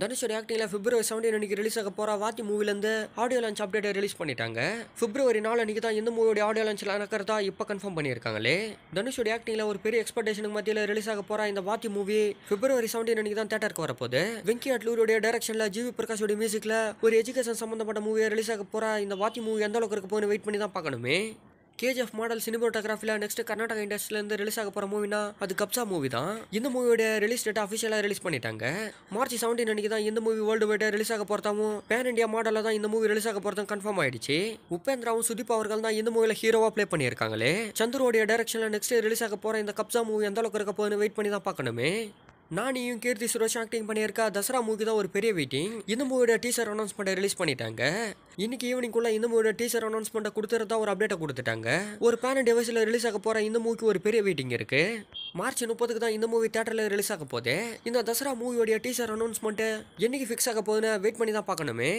தனுஷோட ஆக்டிங்ல பிப்ரவரி செவன்டீன் அன்னைக்கு ரிலீஸ் ஆக போற. வாத்தி மூவில இருந்து ஆடியோ லான்ச் அப்டேட்டை ரிலீஸ் பண்ணிட்டாங்க. பிப்ரவரி நாலு அன்னைக்கு தான் இந்த மூவியோட ஆடியோ லான்ச் நடக்கிறதா இப்போ கன்ஃபார்ம் பண்ணியிருக்காங்களே. தனுஷோட ஆக்டிங்ல ஒரு பெரிய எக்ஸ்பெக்டேஷனுக்கு மத்தியில் ரிலீஸ் ஆக போற இந்த வாத்தி மூவி பிப்ரவரி செவன்டீன் அன்னைக்கு தான் தேட்டருக்கு வரப்போகுது வெங்கி அட்லூருடைய டைரக்ஷன்ல ஜிவி பிரகாஷோட மியூசிக்ல ஒரு எஜுகேஷன் சம்பந்தப்பட்ட மூவியை ரிலீஸ் ஆக போற. இந்த வாத்தி மூவி எந்த அளவுக்கு இருக்க போகுதுன்னு வெயிட் பண்ணி தான் பார்க்கணுமே. கேஜிஎஃப் மாடல் சினிமோட்டோகிராஃபில நெக்ஸ்ட் கர்நாடகா இண்டஸ்ட்ரியில இருந்து ரிலீஸ் ஆக போற மூவினா அது கப்சா மூவி தான். இந்த மூவியோட ரிலீஸ் டேட் அஃபிஷியலா ரிலீஸ் பண்ணிட்டாங்க. மார்ச் செவன்டீன் அன்னைக்கு தான் இந்த மூவி வேர்ல்டு வைட் ரிலீஸ் ஆக போறதாவும் பேன் இந்தியா மாடல்ல தான் இந்த மூவி ரிலீஸ் ஆக போறதும் கன்ஃபார்ம் ஆயிடுச்சு. உபேந்திராவும் சுதீப் அவர்கள் தான் இந்த மூவில ஹீரோவா ப்ளே பண்ணியிருக்காங்களே. சந்துருவோடைய டைரக்ஷன்ல நெக்ஸ்ட் ரிலீஸ் ஆக போற இந்த கப்சா மூவி எந்த அளவுக்கு இருக்க போகுதுன்னு வெயிட் பண்ணி தான் பார்க்கணுமே. நானியும் கீர்த்தி சுரேஷ் ஆக்டிங் பண்ணியிருக்கா. தசரா மூவி தான் ஒரு பெரிய வெயிட்டிங் இந்த மூவியோட டீசர் அனௌன்ஸ்மெண்ட்டை ரிலீஸ் பண்ணிட்டாங்க. இன்னைக்கு ஈவினிங்குள்ள இந்த மூவியோட டீசர் அனௌன்ஸ்மெண்ட்டை கொடுத்துறதா ஒரு அப்டேட்டை கொடுத்துட்டாங்க. ஒரு பேன் டிவைஸில் ரிலீஸ் ஆக போற இந்த மூவிக்கு ஒரு பெரிய வெயிட்டிங் இருக்கு. மார்ச் முப்பதுக்கு தான் இந்த மூவி தேட்டரில் ரிலீஸ் ஆக போகுது. இந்த தசரா மூவியோடைய டீசர் அனௌன்ஸ்மெண்ட்டு என்னைக்கு ஃபிக்ஸ் ஆக போகுதுன்னு வெயிட் பண்ணி தான் பார்க்கணுமே.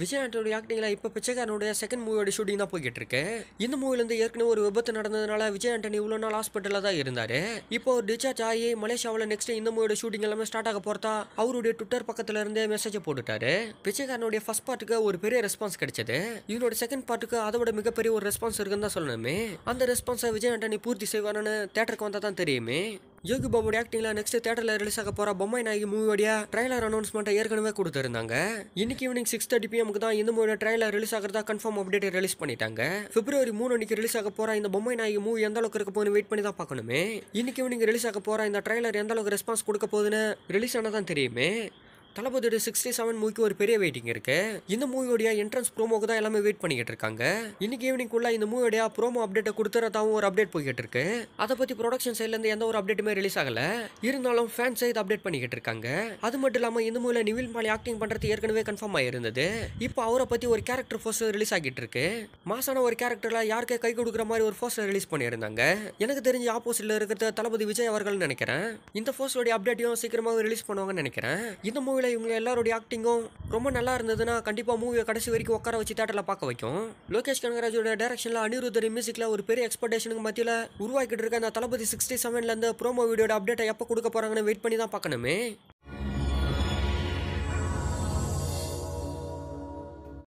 விஜய் ஆக்டிங்கில் இப்போ பிச்சைக்காரனுடைய செகண்ட் மூவியோட ஷூட்டிங் தான் போய்கிட்டு இருக்கு இந்த மூவிலேருந்து ஏற்கனவே ஒரு விபத்து நடந்ததுனால விஜய் ஆண்டனி இவ்வளோ நாள் ஹாஸ்பிட்டலில் தான் இருந்தார். இப்போ ஒரு டிஸ்சார்ஜ் ஆகி மலேசியாவில் நெக்ஸ்ட் இந்த மூவியோட ஷூட்டிங் எல்லாமே ஸ்டார்ட் ஆக போகிறதா அவருடைய ட்விட்டர் பக்கத்தில் இருந்தே மெசேஜ் போட்டுட்டாரு. பிச்சைக்காரனுடைய ஃபர்ஸ்ட் பார்ட்டுக்கு ஒரு பெரிய ரெஸ்பான்ஸ் கிடைச்சது. இவனோட செகண்ட் பார்ட்டுக்கு அதை விட மிகப்பெரிய ஒரு ரெஸ்பான்ஸ் இருக்குன்னு தான் சொல்லணுமே. அந்த ரெஸ்பான்ஸை விஜய் ஆண்டனி பூர்த்தி செய்வானு தேட்டருக்கு வந்தால் தான் தெரியுமே. யோகி பாபுடைய ஆக்டிங்ல நெக்ஸ்ட் தேட்டர்ல ரிலீஸ் ஆக போற பொம்மை நாயகி மூவியோடைய ட்ரைலர் அனௌன்ஸ்மெண்ட் ஏற்கனவே கொடுத்துருந்தாங்க. இன்னைக்கு ஈவினிங் சிக்ஸ் தேர்ட்டி பிஎம்க்கு தான் இந்த மூவியோட ட்ரைலர் ரிலீஸ் ஆகிறதா கன்ஃபார்ம் அப்டேட் ரிலீஸ் பண்ணிட்டாங்க. பிப்ரவரி மூணு அன்னைக்கு ரிலீஸ் ஆக போற இந்த பொம்மை நாயகி மூவி எந்த அளவுக்கு இருக்க போகுது வெயிட் பண்ணி தான் பார்க்கணுமே. இன்னைக்கு ஈவினிங் ரிலீஸ் ஆக போற இந்த ட்ரைலர் எந்த அளவுக்கு ரெஸ்பான்ஸ் கொடுக்க போகுதுன்னு ரிலீஸ் ஆனதான் தெரியுமே. தளபதியோட சிக்ஸ்டி செவன் மூவிக்கு ஒரு பெரிய வெயிட்டிங் இருக்கு. இந்த மூவியோடைய என்ட்ரன்ஸ் ப்ரோமோக்கு தான் எல்லாமே வெயிட் பண்ணிக்கிட்டு இருக்காங்க. இன்னைக்கு ஈவினிங்குள்ள இந்த மூவியோடைய ப்ரோமோ அப்டேட்டை கொடுத்துறதாவும் ஒரு அப்டேட் போய்கிட்டு இருக்கு. அதை பத்தி ப்ரொடக்ஷன் சைட்ல இருந்து எந்த ஒரு அப்டேட்டுமே ரிலீஸ் ஆகல. இருந்தாலும் ஃபேன்ஸ் இதை அப்டேட் பண்ணிக்கிட்டு இருக்காங்க. அது மட்டும் இல்லாம இந்த மூவில நிவில் மாலி ஆக்டிங் பண்றது ஏற்கனவே கன்ஃபார்ம் ஆயிருந்தது. இப்போ அவரை பத்தி ஒரு கேரக்டர் ஃபோர்ஸ் ரிலீஸ் ஆகிட்டு இருக்கு. மாசான ஒரு கேரக்டர்ல யாருக்கே கை கொடுக்குற மாதிரி ஒரு ஃபோர்ஸ் ரிலீஸ் பண்ணியிருந்தாங்க. எனக்கு தெரிஞ்ச ஆப்போசிட்ல இருக்கிற தளபதி விஜய் அவர்கள் நினைக்கிறேன். இந்த ஃபோர்ஸோட அப்டேட்டையும் சீக்கிரமாக ரிலீஸ் பண்ணுவாங்கன்னு நினைக்கிறேன். இந்த மூவியில் இவங்க எல்லாருடைய ஆக்டிங்கும் ரொம்ப நல்லா இருந்ததுன்னா கண்டிப்பாக மூவியை கடைசி வரைக்கும் உட்கார வச்சு தேட்டரில் பார்க்க வைக்கும். லோகேஷ் கனகராஜோட டேரக்ஷனில் அனிருத்தர் மியூசிக்கில் ஒரு பெரிய எக்ஸ்பெக்டேஷனுக்கு மத்தியில் உருவாக்கிட்டு இருக்க அந்த தளபதி சிக்ஸ்டி செவன்லேருந்து ப்ரோமோ வீடியோட அப்டேட்டை எப்போ கொடுக்க போகிறாங்கன்னு வெயிட் பண்ணி தான் பார்க்கணுமே.